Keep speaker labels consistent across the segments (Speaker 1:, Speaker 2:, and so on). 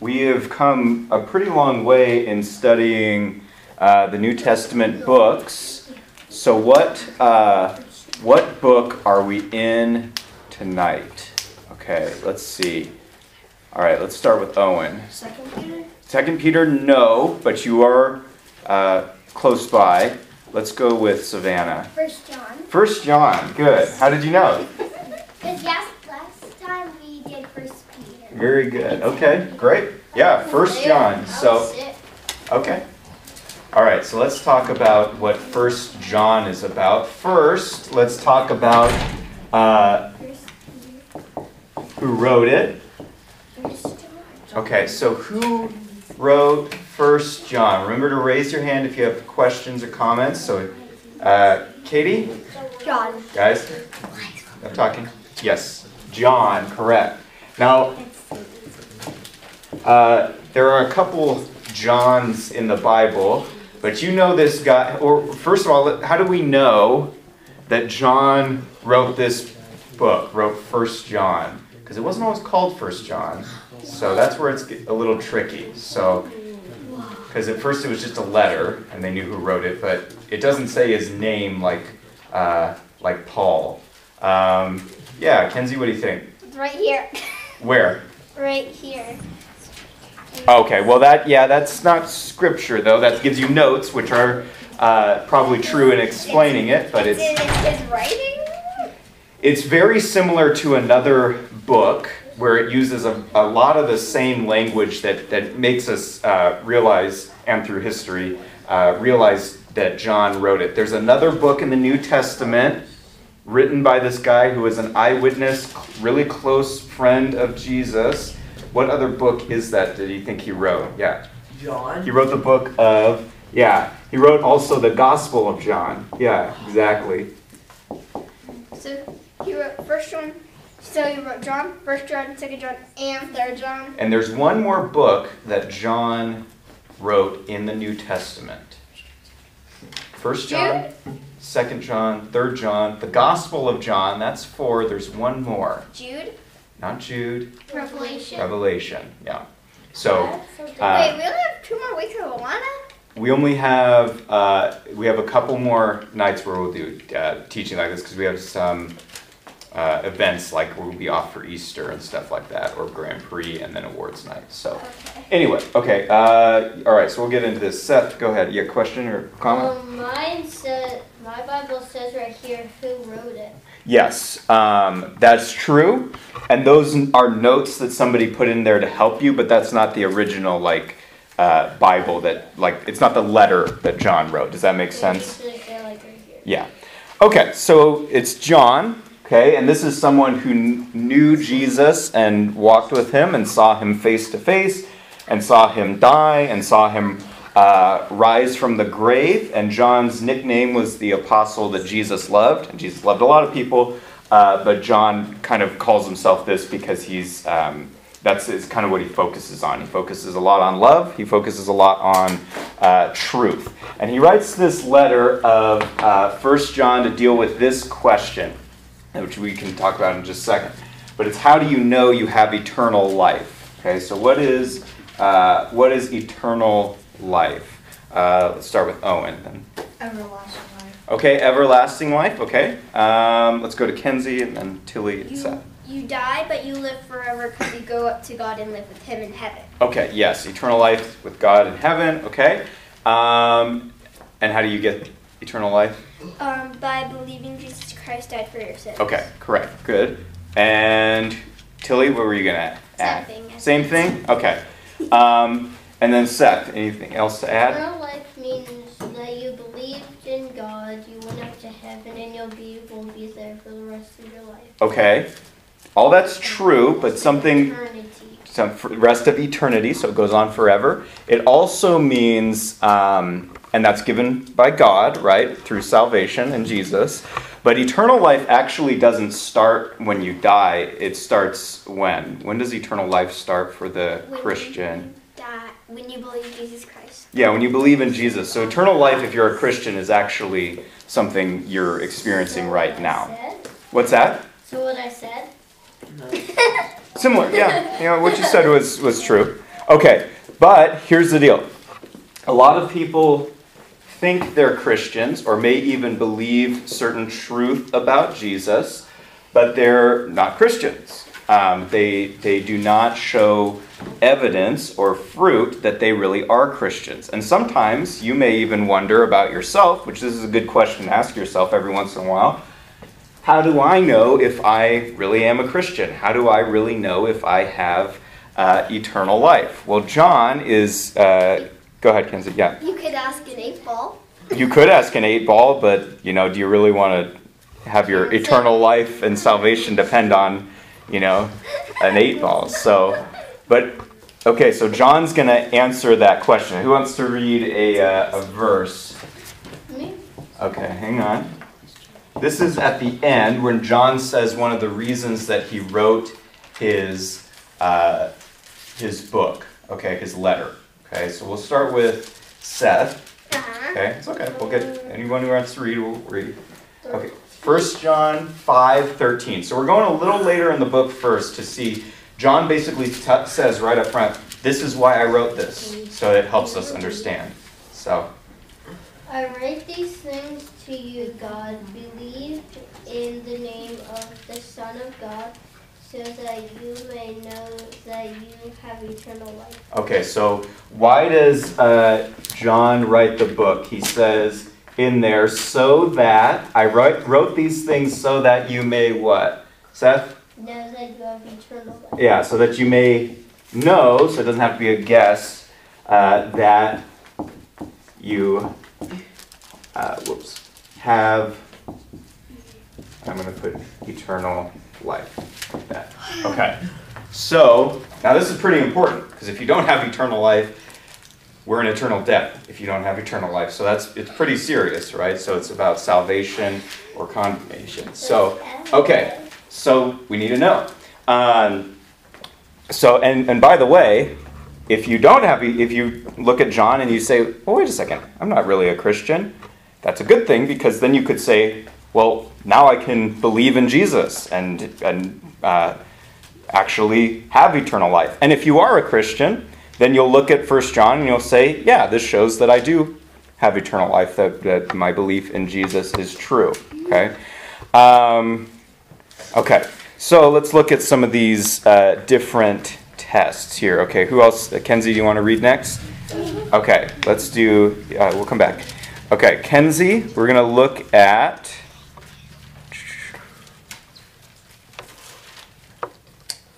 Speaker 1: We have come a pretty long way in studying uh, the New Testament books. So, what uh, what book are we in tonight? Okay, let's see. All right, let's start with Owen.
Speaker 2: Second Peter?
Speaker 1: Second Peter, no, but you are uh, close by. Let's go with Savannah.
Speaker 2: First John.
Speaker 1: First John, good. How did you know?
Speaker 2: Because yes, last time we did First Peter.
Speaker 1: Very good. Okay, great. Yeah, First John. So, okay. All right, so let's talk about what First John is about. First, let's talk about uh, who wrote it. Okay, so who wrote First John? Remember to raise your hand if you have questions or comments. So, uh, Katie,
Speaker 2: John.
Speaker 1: guys, I'm talking. Yes, John, correct. Now, uh, there are a couple Johns in the Bible, but you know this guy. Or first of all, how do we know that John wrote this book? Wrote First John because it wasn't always called First John. So that's where it's a little tricky. So because at first it was just a letter and they knew who wrote it, but it doesn't say his name like uh, like Paul. Um, yeah, Kenzie, what do you think?
Speaker 2: It's right here.
Speaker 1: Where?
Speaker 2: right here.
Speaker 1: Okay, well that yeah, that's not scripture though. That gives you notes, which are uh, probably true in explaining it, but it's
Speaker 2: in his writing.
Speaker 1: it's very similar to another book where it uses a, a lot of the same language that that makes us uh, realize, and through history, uh, realize that John wrote it. There's another book in the New Testament written by this guy who is an eyewitness, really close friend of Jesus. What other book is that? Did you think he wrote? Yeah.
Speaker 3: John.
Speaker 1: He wrote the book of, yeah, he wrote also the Gospel of John. Yeah, exactly.
Speaker 2: So he wrote First John. So he wrote John, First John, Second John, and Third John.
Speaker 1: And there's one more book that John wrote in the New Testament. First John, Second John, Third John, the Gospel of John, that's four. There's one more.
Speaker 2: Jude.
Speaker 1: Not Jude,
Speaker 2: Revelation.
Speaker 1: Revelation. Yeah. So uh,
Speaker 2: Wait, we only have two more weeks of Awana.
Speaker 1: we only have uh, we have a couple more nights where we'll do uh, teaching like this because we have some uh, events like we'll be off for Easter and stuff like that, or Grand Prix and then awards night. So
Speaker 2: Okay.
Speaker 1: anyway, okay, uh, all right. So we'll get into this. Seth, go ahead. You have a question or comment?
Speaker 4: Um, mine said, my Bible says right here who wrote it.
Speaker 1: Yes, um, that's true. And those are notes that somebody put in there to help you, but that's not the original like uh, Bible that like it's not the letter that John wrote. Does that make sense?
Speaker 4: It like right here.
Speaker 1: Yeah. Okay, so it's John, okay, and this is someone who kn- knew Jesus and walked with him and saw him face to face and saw him die and saw him uh, rise from the grave. And John's nickname was the apostle that Jesus loved. And Jesus loved a lot of people, uh, but John kind of calls himself this because he's. Um, that's is kind of what he focuses on. He focuses a lot on love. He focuses a lot on uh, truth. And he writes this letter of uh, 1 John to deal with this question, which we can talk about in just a second. But it's how do you know you have eternal life? Okay, so what is uh, what is eternal life? Uh, let's start with Owen. Then.
Speaker 2: Everlasting life.
Speaker 1: Okay, everlasting life. Okay, um, let's go to Kenzie and then Tilly and
Speaker 2: You,
Speaker 1: Seth.
Speaker 2: you die, but you live forever because you go up to God and live with Him in heaven.
Speaker 1: Okay, yes, eternal life with God in heaven. Okay, um, and how do you get eternal life?
Speaker 2: Um, by believing Jesus Christ died for your sins.
Speaker 1: Okay, correct, good. And Tilly, what were you gonna add?
Speaker 2: Same thing.
Speaker 1: Same thing. Okay. Um, and then Seth, anything else to add?
Speaker 4: Eternal life means that you believed in God, you went up to heaven, and you'll be will be there for the rest of your life.
Speaker 1: Okay, all that's true, but something
Speaker 4: Eternity.
Speaker 1: some rest of eternity, so it goes on forever. It also means, um, and that's given by God, right, through salvation and Jesus. But eternal life actually doesn't start when you die. It starts when? When does eternal life start for the
Speaker 2: When
Speaker 1: Christian?
Speaker 2: Die when you believe Jesus Christ.
Speaker 1: Yeah, when you believe in Jesus. So eternal life, if you're a Christian, is actually something you're experiencing
Speaker 4: So
Speaker 1: right
Speaker 4: I
Speaker 1: now.
Speaker 4: said-
Speaker 1: What's that?
Speaker 4: So what I said?
Speaker 1: Similar, yeah. You know, what you said was, was true. Okay, but here's the deal. A lot of people think they're Christians or may even believe certain truth about Jesus, but they're not Christians. Um, they, they do not show evidence or fruit that they really are Christians. And sometimes you may even wonder about yourself, which this is a good question to ask yourself every once in a while. How do I know if I really am a Christian? How do I really know if I have uh, eternal life? Well, John is. Uh, go ahead, Kenzie. Yeah.
Speaker 2: You could ask an eight ball.
Speaker 1: You could ask an eight ball, but you know, do you really want to have your eternal life and salvation depend on, you know, an eight ball? So, but okay, so John's going to answer that question. Who wants to read a, uh, a verse?
Speaker 4: Me?
Speaker 1: Okay, hang on. This is at the end when John says one of the reasons that he wrote his uh, his book. Okay, his letter. Okay, so we'll start with Seth.
Speaker 2: Uh-huh.
Speaker 1: Okay, it's okay. We'll get anyone who wants to read. We'll read. Okay, First John five thirteen. So we're going a little later in the book first to see. John basically t- says right up front, "This is why I wrote this," so it helps us understand. So
Speaker 4: I write these things to you, God. Believe in the name of the Son of God, so that you may know that you have eternal life.
Speaker 1: Okay, so why does uh, John write the book? He says in there, so that I wrote, wrote these things so that you may what? Seth?
Speaker 4: Know that you have eternal life.
Speaker 1: Yeah, so that you may know, so it doesn't have to be a guess, uh, that you, uh, whoops, have, I'm going to put eternal life. Like that. Okay. So, now this is pretty important because if you don't have eternal life, we're in eternal death if you don't have eternal life. So that's it's pretty serious, right? So it's about salvation or condemnation. So, okay. So we need to know. Um, so and and by the way, if you don't have if you look at John and you say, "Well, wait a second, I'm not really a Christian." That's a good thing because then you could say, "Well, now I can believe in Jesus and and uh, actually have eternal life." And if you are a Christian, then you'll look at First John and you'll say, "Yeah, this shows that I do have eternal life. That, that my belief in Jesus is true." Okay. Um, okay. So let's look at some of these uh, different tests here. Okay, who else? Uh, Kenzie, do you want to read next? Okay, let's do. Uh, we'll come back. Okay, Kenzie, we're going to look at.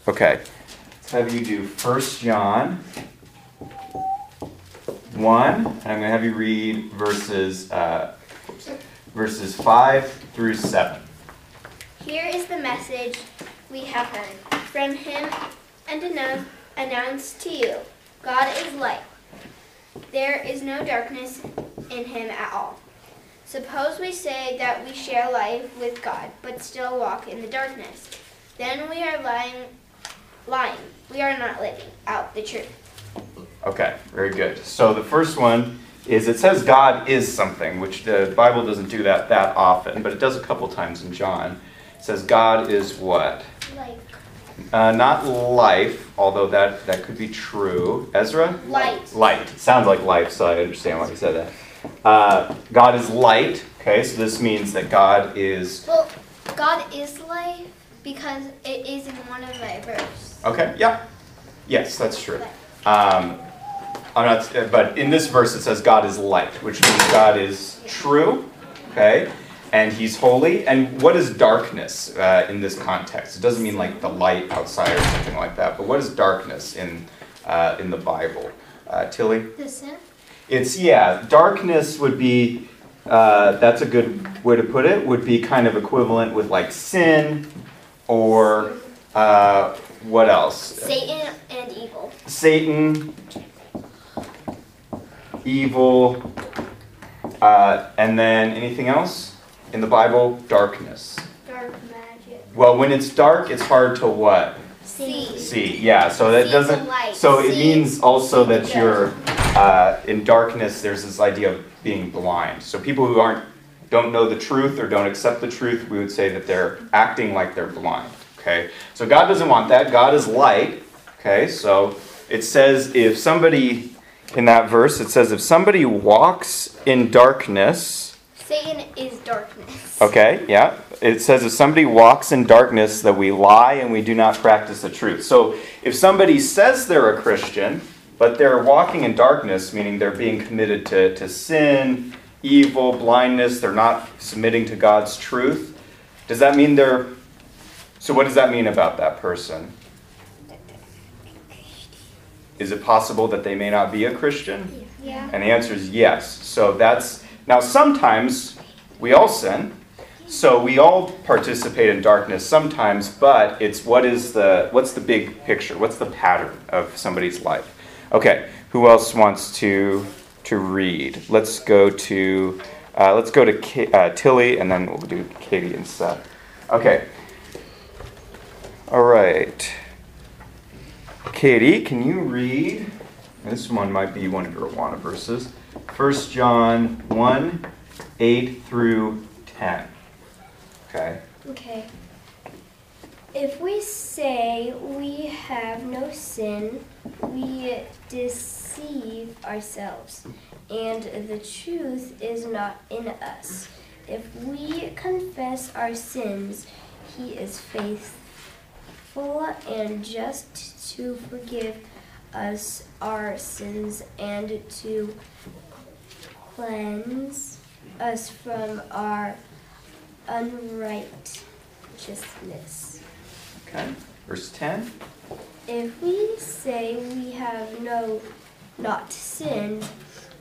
Speaker 1: Okay, let's have you do First John 1, and I'm going to have you read verses, uh, verses 5 through 7.
Speaker 2: Here is the message we have heard from him and annou- announced to you God is light. There is no darkness in him at all. Suppose we say that we share life with God, but still walk in the darkness. Then we are lying. Lying. We are not living out the truth.
Speaker 1: Okay, very good. So the first one is it says God is something, which the Bible doesn't do that that often, but it does a couple times in John. It says God is what?
Speaker 4: Life.
Speaker 1: Uh, not life, although that, that could be true. Ezra?
Speaker 2: Light.
Speaker 1: Light. Sounds like life, so I understand why you said that. Uh, God is light. Okay, so this means that God is.
Speaker 2: Well, God is light because it is in one of my verses.
Speaker 1: Okay, yeah. Yes, that's true. Um, I'm not, but in this verse it says God is light, which means God is true, okay, and He's holy. And what is darkness uh, in this context? It doesn't mean like the light outside or something like that. But what is darkness in uh, in the Bible? Uh, Tilly,
Speaker 2: The sin?
Speaker 1: it's yeah. Darkness would be. Uh, that's a good way to put it. Would be kind of equivalent with like sin, or uh, what else?
Speaker 2: Satan and evil.
Speaker 1: Satan, evil, uh, and then anything else in the Bible? Darkness.
Speaker 4: Dark magic.
Speaker 1: Well, when it's dark, it's hard to what?
Speaker 2: See.
Speaker 1: See. Yeah, so that
Speaker 2: See
Speaker 1: doesn't. So it means also
Speaker 2: see
Speaker 1: that you're uh, in darkness. There's this idea of being blind. So people who aren't don't know the truth or don't accept the truth, we would say that they're acting like they're blind. Okay? So God doesn't want that. God is light. Okay? So it says if somebody, in that verse, it says if somebody walks in darkness.
Speaker 2: Satan is darkness.
Speaker 1: Okay, yeah. It says if somebody walks in darkness, that we lie and we do not practice the truth. So if somebody says they're a Christian, but they're walking in darkness, meaning they're being committed to, to sin, evil, blindness, they're not submitting to God's truth, does that mean they're. So, what does that mean about that person? Is it possible that they may not be a Christian?
Speaker 2: Yeah.
Speaker 1: And the answer is yes. So that's. Now, sometimes we all sin. So we all participate in darkness sometimes, but it's what is the what's the big picture? What's the pattern of somebody's life? Okay, who else wants to to read? Let's go to uh, let's go to K- uh, Tilly, and then we'll do Katie and Seth. Okay. All right. Katie, can you read? This one might be one of your Awana verses. 1 John 1 8 through 10. Okay.
Speaker 3: Okay. If we say we have no sin, we deceive ourselves, and the truth is not in us. If we confess our sins, he is faithful and just to forgive us our sins and to cleanse us from our unrighteousness.
Speaker 1: Okay. Verse 10.
Speaker 3: If we say we have no not sinned,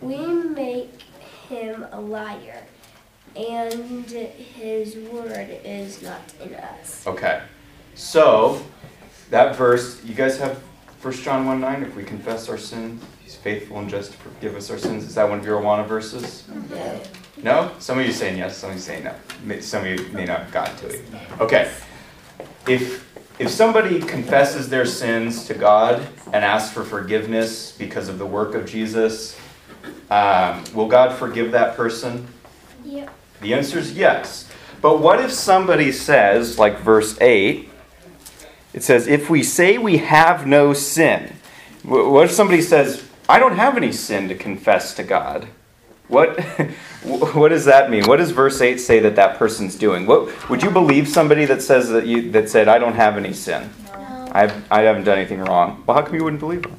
Speaker 3: we make him a liar, and his word is not in us.
Speaker 1: Okay. So, that verse, you guys have 1 John 1 9. If we confess our sins, he's faithful and just to forgive us our sins. Is that one of your Awana verses?
Speaker 3: No.
Speaker 1: No? Some of you saying yes, some of you saying no. Some of you may not have gotten to it. Okay. If if somebody confesses their sins to God and asks for forgiveness because of the work of Jesus, um, will God forgive that person?
Speaker 3: Yep.
Speaker 1: The answer is yes. But what if somebody says, like verse 8, it says, if we say we have no sin, what if somebody says, I don't have any sin to confess to God? What, what does that mean? What does verse 8 say that that person's doing? What, would you believe somebody that says that you that said, I don't have any sin? I've, I haven't done anything wrong. Well, how come you wouldn't believe them?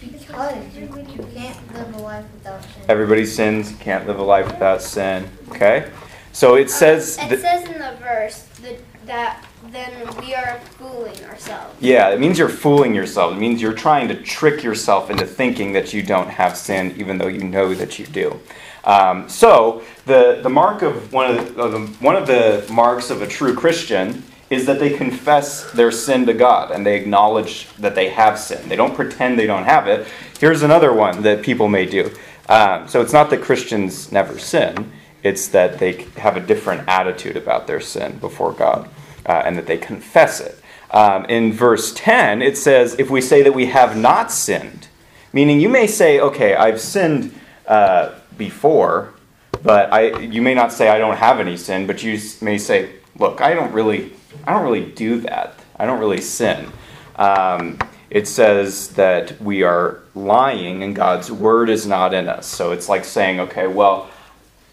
Speaker 4: Because you, can't live a life without sin.
Speaker 1: Everybody sins, can't live a life without sin. Okay? So it says.
Speaker 2: Uh, it
Speaker 1: that-
Speaker 2: says in the verse that, that then we are fooling ourselves.
Speaker 1: Yeah, it means you're fooling yourself. It means you're trying to trick yourself into thinking that you don't have sin, even though you know that you do. Um, so the the mark of one of the, one of the marks of a true Christian is that they confess their sin to God and they acknowledge that they have sin. They don't pretend they don't have it. Here's another one that people may do. Um, so it's not that Christians never sin; it's that they have a different attitude about their sin before God uh, and that they confess it. Um, in verse 10, it says, If we say that we have not sinned, meaning you may say, Okay, I've sinned uh, before, but I, you may not say, I don't have any sin, but you may say, Look, I don't really, I don't really do that. I don't really sin. Um, it says that we are lying and God's word is not in us. So it's like saying, okay, well,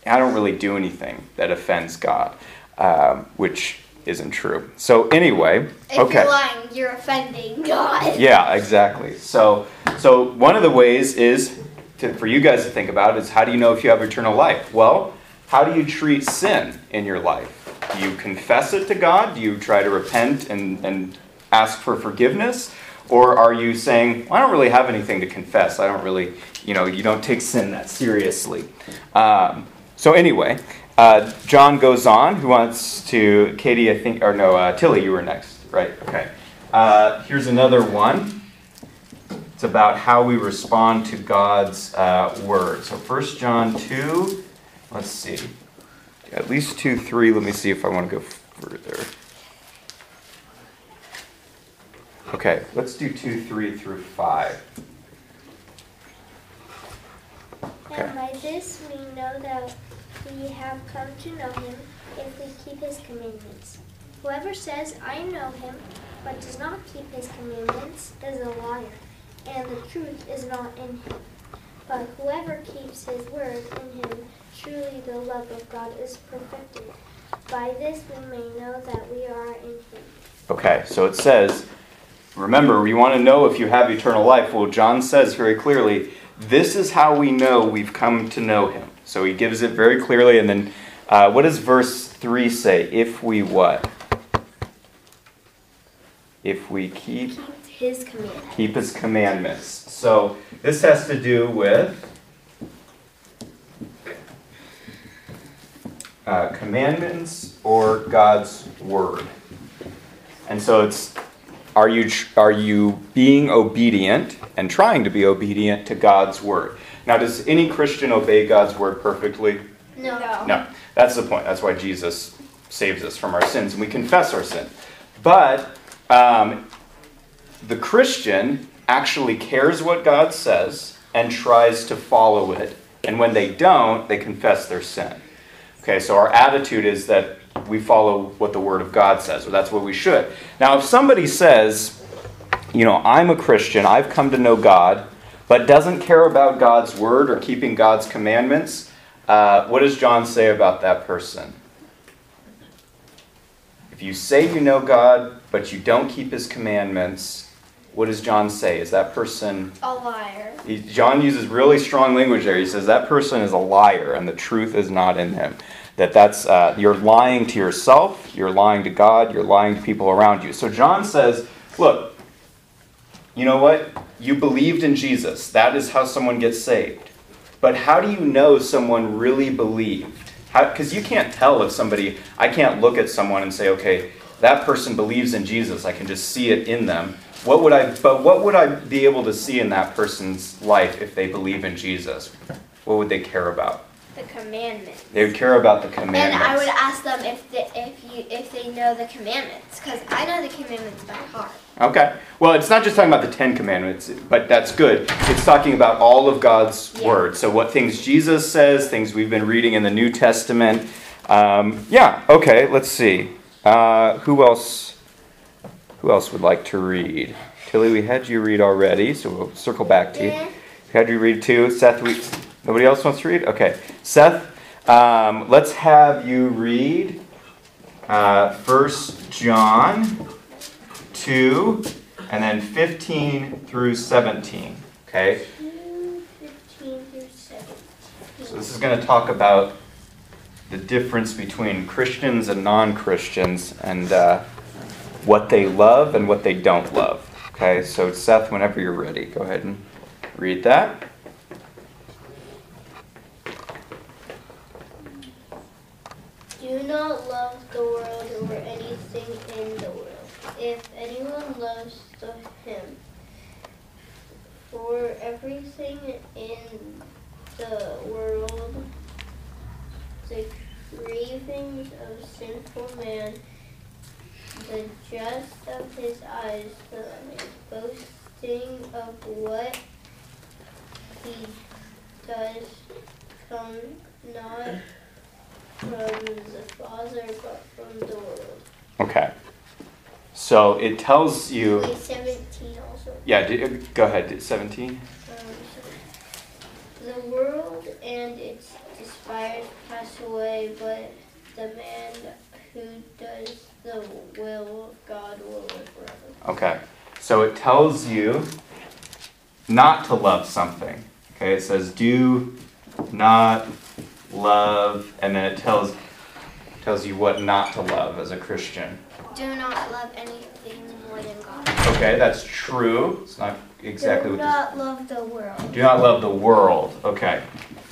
Speaker 1: I don't really do anything that offends God, um, which isn't true. So anyway,
Speaker 2: If
Speaker 1: okay.
Speaker 2: you're lying, you're offending God.
Speaker 1: Yeah, exactly. So, so one of the ways is to, for you guys to think about is how do you know if you have eternal life? Well, how do you treat sin in your life? Do you confess it to God? Do you try to repent and, and ask for forgiveness? Or are you saying, well, I don't really have anything to confess. I don't really, you know, you don't take sin that seriously. Um, so anyway, uh, John goes on. Who wants to? Katie, I think, or no, uh, Tilly, you were next, right? Okay. Uh, here's another one. It's about how we respond to God's uh, word. So 1 John 2, let's see. At least 2, 3. Let me see if I want to go further. Okay, let's do 2, 3 through 5. Okay.
Speaker 3: And by this we know that we have come to know him if we keep his commandments.
Speaker 5: Whoever says, I know him, but does not keep his commandments, is a liar, and the truth is not in him. But whoever keeps his word in him, truly the love of God is perfected. By this we may know that we are in him.
Speaker 1: Okay, so it says, remember, we want to know if you have eternal life. Well, John says very clearly, this is how we know we've come to know him. So he gives it very clearly, and then uh, what does verse 3 say? If we what? If we keep
Speaker 3: Keep his commandments.
Speaker 1: keep his commandments. So this has to do with uh, commandments or God's word. And so it's are you are you being obedient and trying to be obedient to God's word? Now, does any Christian obey God's word perfectly?
Speaker 4: No.
Speaker 1: No, that's the point. That's why Jesus saves us from our sins and we confess our sin. But um, the Christian actually cares what God says and tries to follow it. And when they don't, they confess their sin. Okay, so our attitude is that we follow what the Word of God says, or that's what we should. Now, if somebody says, you know, I'm a Christian, I've come to know God, but doesn't care about God's Word or keeping God's commandments, uh, what does John say about that person? If you say you know God, but you don't keep his commandments, what does John say? Is that person.
Speaker 2: A liar.
Speaker 1: He, John uses really strong language there. He says that person is a liar and the truth is not in him. That that's uh, you're lying to yourself, you're lying to God, you're lying to people around you. So John says, look, you know what? You believed in Jesus. That is how someone gets saved. But how do you know someone really believed? Because you can't tell if somebody, I can't look at someone and say, okay, that person believes in Jesus. I can just see it in them. What would I, but what would I be able to see in that person's life if they believe in Jesus? What would they care about?
Speaker 2: The commandments.
Speaker 1: They would care about the commandments. And.
Speaker 2: I would ask them if they, if you if they know the commandments, because I know the commandments by heart.
Speaker 1: Okay. Well, it's not just talking about the Ten Commandments, but that's good. It's talking about all of God's
Speaker 2: Yeah.
Speaker 1: Word. So, what things Jesus says, things we've been reading in the New Testament. Um, yeah. Okay. Let's see. Uh, who else? Who else would like to read? Tilly, we had you read already, so we'll circle back to you. We had you read too. Seth, we nobody else wants to read. Okay. Seth, um, let's have you read uh, First John. 2, and then 15 through 17. Okay?
Speaker 4: 15 through 17.
Speaker 1: So this is going to talk about the difference between Christians and non Christians and uh, what they love and what they don't love. Okay? So, Seth, whenever you're ready, go ahead and read that.
Speaker 4: Do not love the world or anything in the world. If anyone loves the, him, for everything in the world, the cravings of sinful man, the just of his eyes, the boasting of what he does come not from the Father, but from the world.
Speaker 1: Okay. So it tells you.
Speaker 4: Wait, 17 also.
Speaker 1: Yeah, do, go ahead. 17.
Speaker 4: Um, so the world and its desires pass away, but the man who does the will of God will live forever.
Speaker 1: Okay. So it tells you not to love something. Okay, it says do not love and then it tells tells you what not to love as a Christian.
Speaker 2: Do not love anything more than God.
Speaker 1: Okay, that's true. It's not exactly
Speaker 3: Do
Speaker 1: what Do
Speaker 3: not love the world.
Speaker 1: Do not love the world. Okay.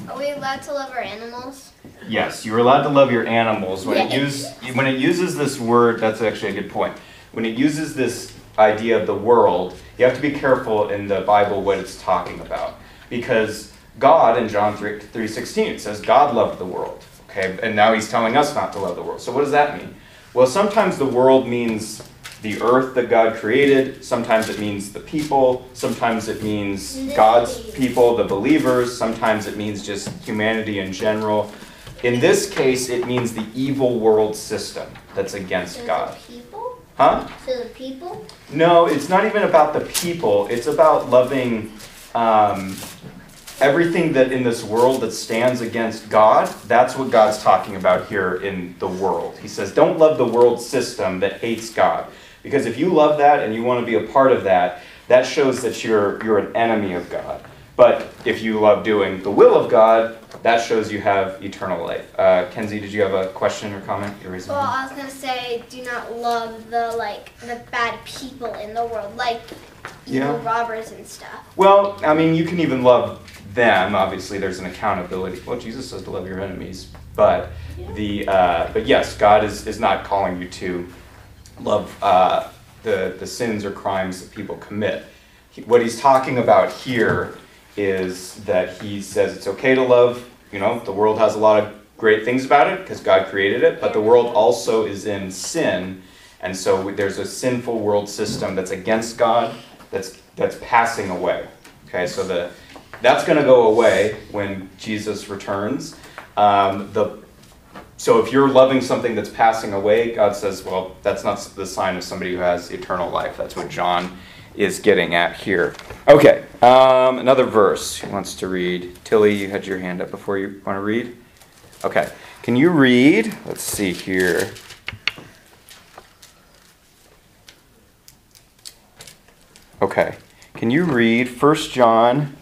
Speaker 2: Are we allowed to love our animals?
Speaker 1: Yes, you're allowed to love your animals. When it use when it uses this word, that's actually a good point. When it uses this idea of the world, you have to be careful in the Bible what it's talking about. Because God in John 3, 3.16 says God loved the world. Okay, and now he's telling us not to love the world. So what does that mean? Well, sometimes the world means the earth that God created, sometimes it means the people, sometimes it means God's people, the believers, sometimes it means just humanity in general. In this case, it means the evil world system that's against
Speaker 4: To
Speaker 1: God.
Speaker 4: the people?
Speaker 1: Huh?
Speaker 4: To the people?
Speaker 1: No, it's not even about the people. It's about loving um, everything that in this world that stands against God. That's what God's talking about here in the world. He says, don't love the world system that hates God. Because if you love that and you want to be a part of that, that shows that you're, you're an enemy of God. But if you love doing the will of God, that shows you have eternal life. Uh, Kenzie, did you have a question or comment? You're raising
Speaker 2: Well. I was gonna say, do not love the like the bad people in the world, like evil
Speaker 1: Yeah.
Speaker 2: robbers and stuff.
Speaker 1: Well, I mean, you can even love them. Obviously, there's an accountability. Well, Jesus says to love your enemies, but the uh, but yes, God is is not calling you to love uh, the the sins or crimes that people commit. He, what he's talking about here is that he says it's okay to love. You know, the world has a lot of great things about it because God created it, but the world also is in sin, and so there's a sinful world system that's against God, that's that's passing away. Okay, so the that's going to go away when Jesus returns. Um, the so if you're loving something that's passing away, God says, well, that's not the sign of somebody who has eternal life. That's what John is getting at here. Okay, um, another verse. Who wants to read? Tilly, you had your hand up before you want to read. Okay, can you read? Let's see here. Okay, can you read First John?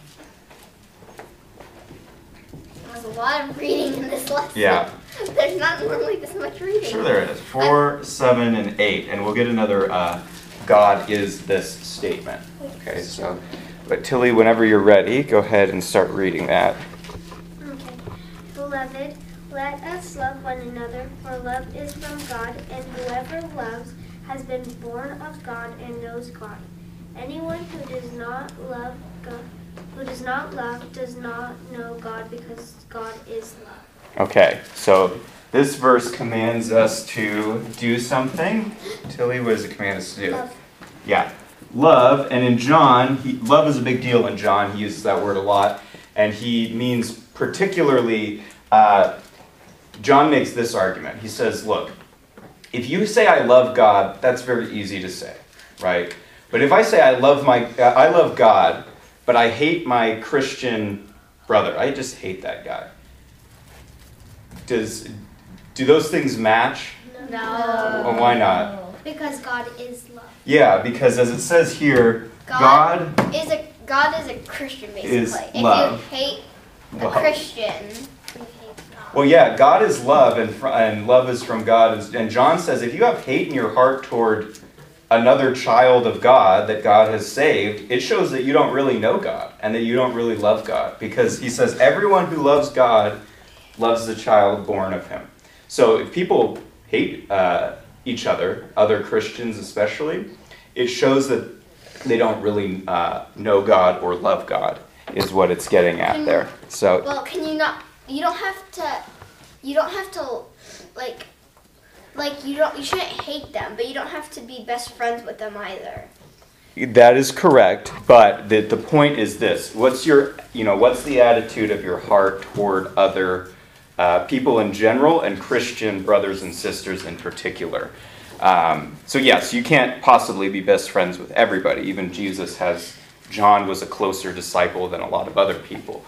Speaker 2: There's a lot of reading in this lesson.
Speaker 1: Yeah.
Speaker 2: There's not normally this much reading.
Speaker 1: Sure, there is. Four, seven, and eight, and we'll get another. Uh, God is this statement. Okay, so, but Tilly, whenever you're ready, go ahead and start reading that.
Speaker 5: Okay. Beloved, let us love one another, for love is from God, and whoever loves has been born of God and knows God. Anyone who does not love God, who does not love, does not know God, because God is love.
Speaker 1: Okay, so this verse commands us to do something. Tilly, what does it command us to do?
Speaker 2: Love.
Speaker 1: Yeah, love. And in John, he, love is a big deal in John. He uses that word a lot. And he means particularly, uh, John makes this argument. He says, look, if you say I love God, that's very easy to say, right? But if I say I love my, uh, I love God, but I hate my Christian brother, I just hate that guy. Does, do those things match?
Speaker 2: No.
Speaker 1: Well, why not?
Speaker 2: Because God is love.
Speaker 1: Yeah, because as it says here,
Speaker 2: God,
Speaker 1: God
Speaker 2: is a God is a Christian basically.
Speaker 1: Is
Speaker 2: if
Speaker 1: love.
Speaker 2: you hate a
Speaker 1: Well-
Speaker 2: Christian, you hate God.
Speaker 1: Well, yeah, God is love, and, fr- and love is from God. And John says if you have hate in your heart toward another child of God that God has saved, it shows that you don't really know God and that you don't really love God. Because he says everyone who loves God loves the child born of him. So if people hate uh, each other, other Christians especially, it shows that they don't really uh, know God or love God, is what it's getting at there. So
Speaker 2: Well, can you not? You don't have to. You don't have to, like, like you don't. You shouldn't hate them, but you don't have to be best friends with them either.
Speaker 1: That is correct, but the, the point is this: what's your, you know, what's the attitude of your heart toward other uh, people in general and Christian brothers and sisters in particular? Um, so yes, you can't possibly be best friends with everybody. Even Jesus has John was a closer disciple than a lot of other people.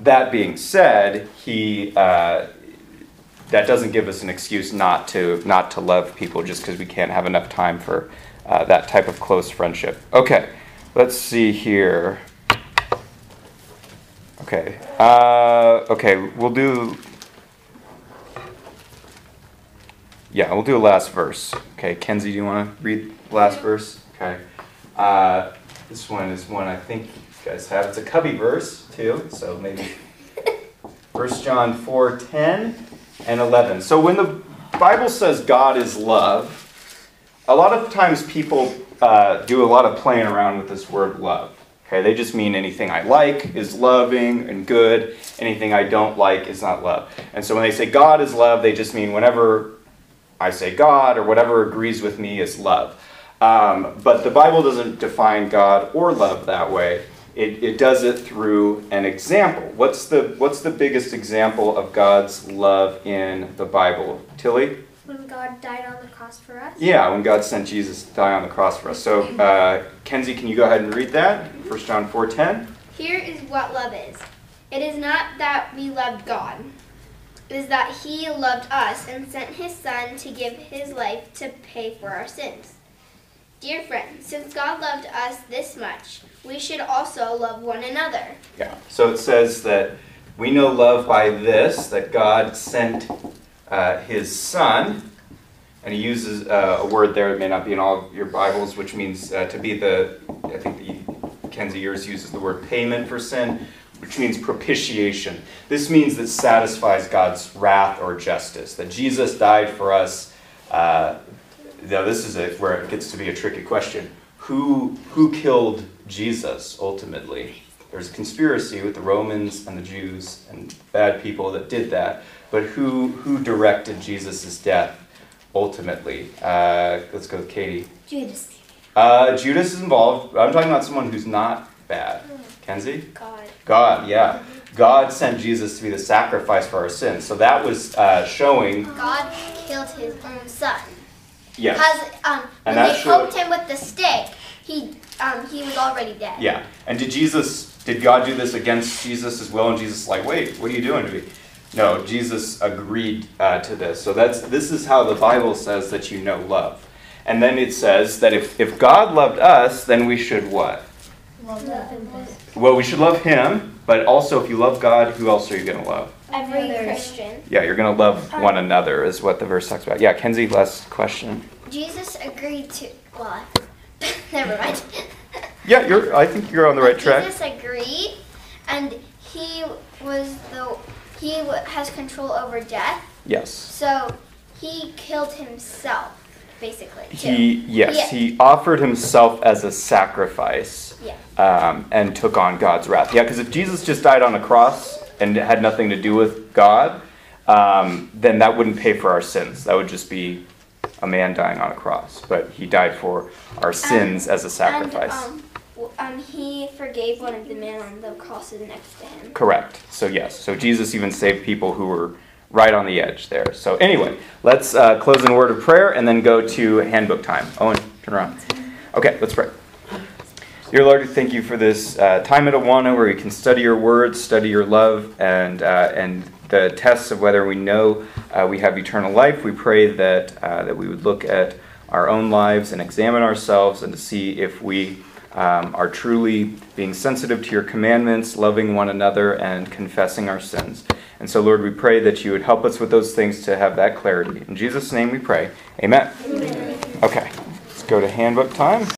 Speaker 1: That being said, he uh, that doesn't give us an excuse not to not to love people just because we can't have enough time for uh, that type of close friendship. Okay, let's see here. Okay, uh, okay, we'll do. Yeah, we'll do a last verse. Okay, Kenzie, do you want to read the last verse? Okay. Uh, this one is one I think you guys have. It's a cubby verse too, so maybe. First John 4 10 and 11. So when the Bible says God is love, a lot of times people uh, do a lot of playing around with this word love. Okay, they just mean anything I like is loving and good, anything I don't like is not love. And so when they say God is love, they just mean whenever I say God or whatever agrees with me is love. Um, but the Bible doesn't define God or love that way. it, it does it through an example. What's the, what's the biggest example of God's love in the Bible? Tilly?
Speaker 5: When God died on the cross for us.
Speaker 1: Yeah, when God sent Jesus to die on the cross for us. So, uh, Kenzie, can you go ahead and read that? 1 John 4.10.
Speaker 2: Here is what love is. It is not that we loved God. Is that he loved us and sent his son to give his life to pay for our sins. Dear friends, since God loved us this much, we should also love one another.
Speaker 1: Yeah. So it says that we know love by this, that God sent uh, his son, and he uses uh, a word there that may not be in all of your Bibles, which means uh, to be the, I think the Kenzie yours uses the word payment for sin, which means propitiation. This means that satisfies God's wrath or justice, that Jesus died for us. Uh, now this is a, where it gets to be a tricky question. Who, who killed Jesus ultimately? There's a conspiracy with the Romans and the Jews and bad people that did that. But who, who directed Jesus' death ultimately? Uh, let's go with Katie.
Speaker 3: Judas.
Speaker 1: Uh, Judas is involved. I'm talking about someone who's not bad. Kenzie?
Speaker 2: God.
Speaker 1: God, yeah. God sent Jesus to be the sacrifice for our sins. So that was uh, showing,
Speaker 2: God killed his own son.
Speaker 1: yes.
Speaker 2: Because um, when
Speaker 1: And
Speaker 2: they
Speaker 1: that showed-
Speaker 2: poked him with the stick, he um, he was already dead.
Speaker 1: Yeah. And did Jesus, did God do this against Jesus' will? And Jesus is like, wait, what are you doing to me? No, Jesus agreed uh, to this. So that's this is how the Bible says that you know love. And then it says that if, if God loved us, then we should what? Well, we should love him, but also if you love God, who else are you going to love?
Speaker 2: Every Christian.
Speaker 1: Yeah, you're going to love one another, is what the verse talks about. Yeah, Kenzie, last question.
Speaker 2: Jesus agreed to. Well, never mind.
Speaker 1: Yeah, you're. I think you're on the right track.
Speaker 2: Jesus agreed, and he was the he w- has control over death.
Speaker 1: Yes.
Speaker 2: So he killed himself, basically. too.
Speaker 1: He yes,
Speaker 2: Yeah.
Speaker 1: he offered himself as a sacrifice.
Speaker 2: Yeah.
Speaker 1: um, and took on God's wrath. Yeah, because if Jesus just died on a cross and it had nothing to do with God, um, then that wouldn't pay for our sins. That would just be a man dying on a cross. But he died for our sins as a sacrifice.
Speaker 2: And um, um, he forgave one of the men on the crosses next to him.
Speaker 1: Correct. So, yes. So, Jesus even saved people who were right on the edge there. So, anyway, let's uh, close in a word of prayer and then go to handbook time. Owen, turn around. Okay, let's pray. Dear Lord, we thank you for this uh, time at Awana where we can study your words, study your love, and, uh, and the tests of whether we know uh, we have eternal life. We pray that, uh, that we would look at our own lives and examine ourselves and to see if we um, are truly being sensitive to your commandments, loving one another, and confessing our sins. And so, Lord, we pray that you would help us with those things to have that clarity. In Jesus' name we pray. Amen. Okay, let's go to handbook time.